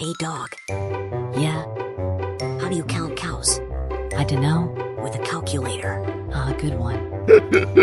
Hey, dog. Yeah, How do you count cows? I dunno. With a calculator. Ah, good one.